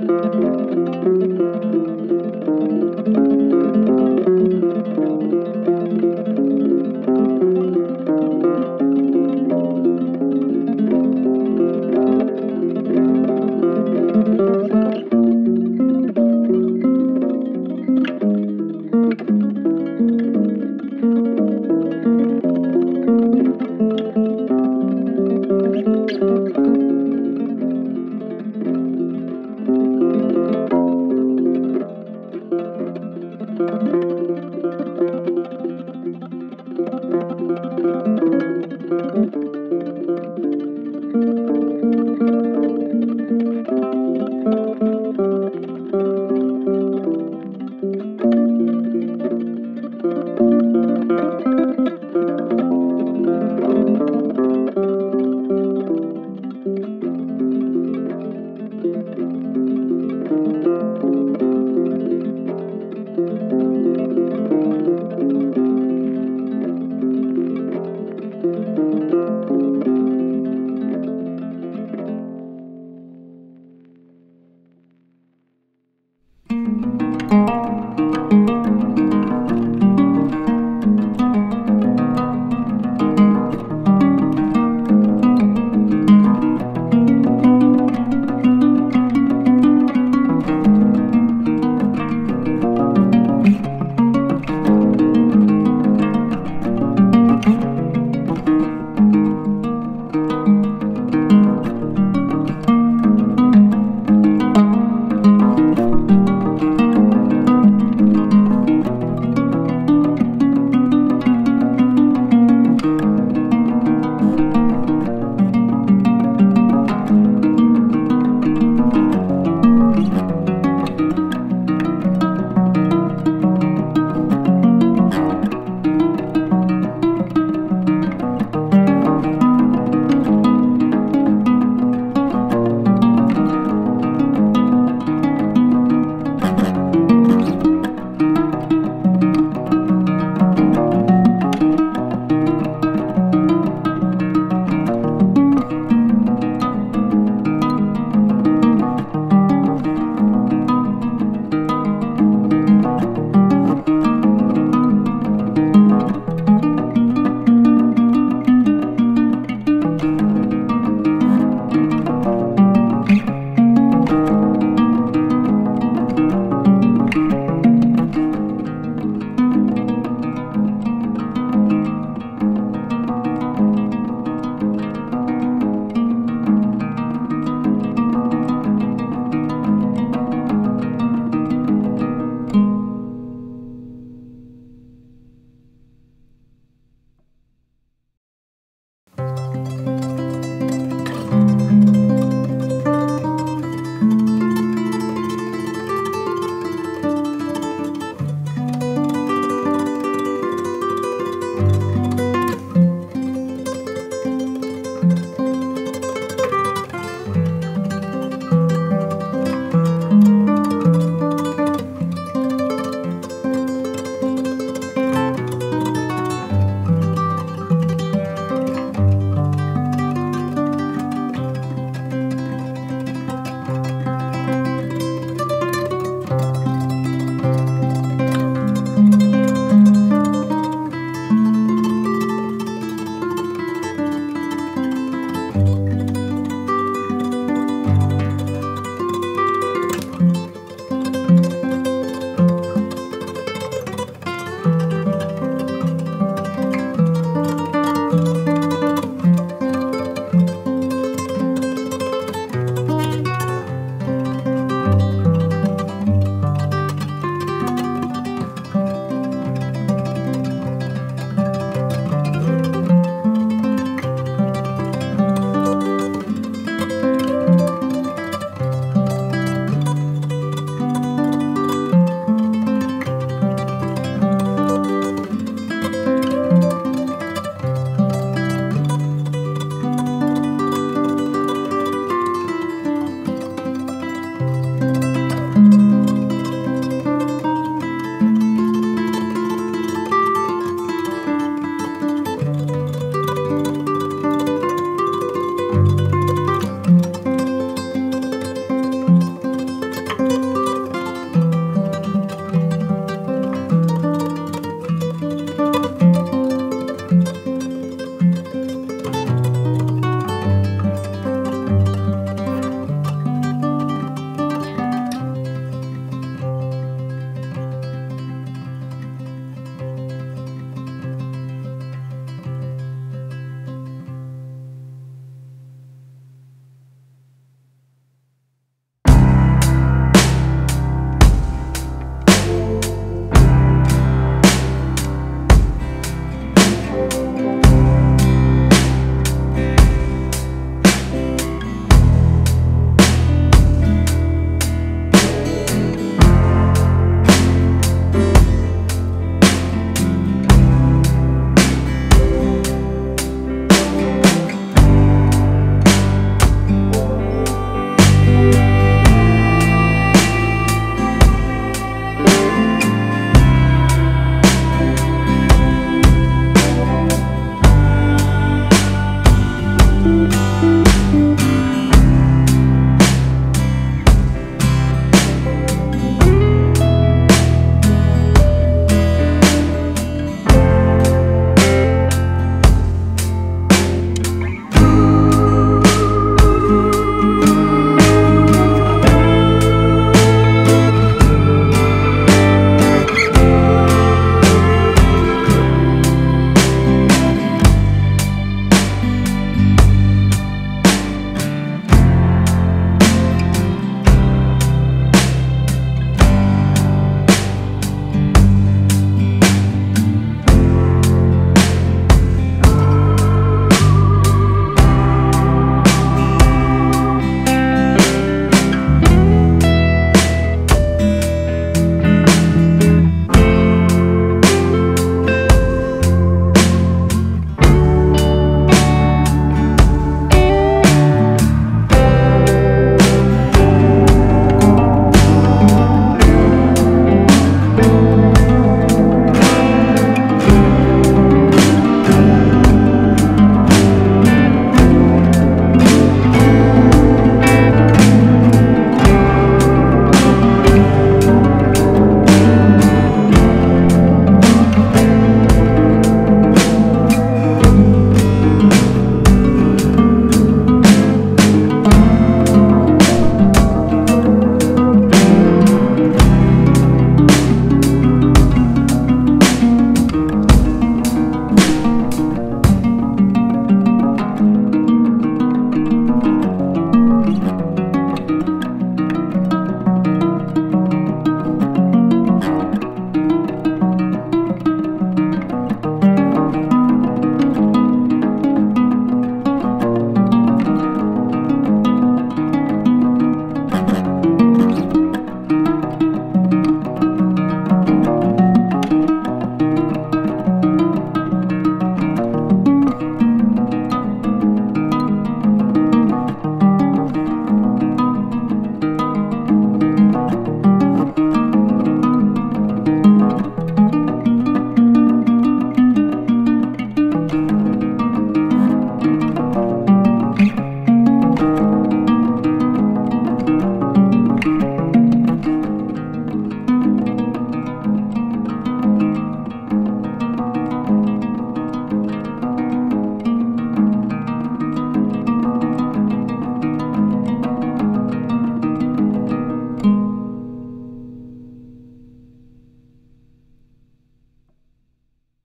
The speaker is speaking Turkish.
Müzik